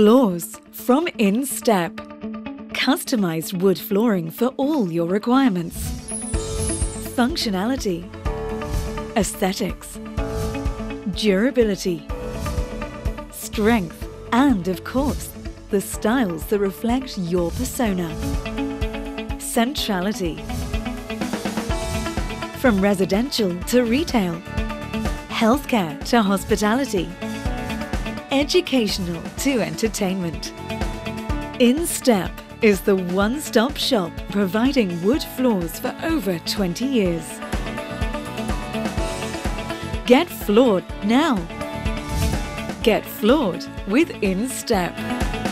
Floors from InStep. Customized wood flooring for all your requirements. Functionality. Aesthetics. Durability. Strength. And of course, the styles that reflect your persona. Centrality. From residential to retail, healthcare to hospitality, educational to entertainment. InStep is the one stop shop providing wood floors for over 20 years. Get floored now. Get floored with InStep.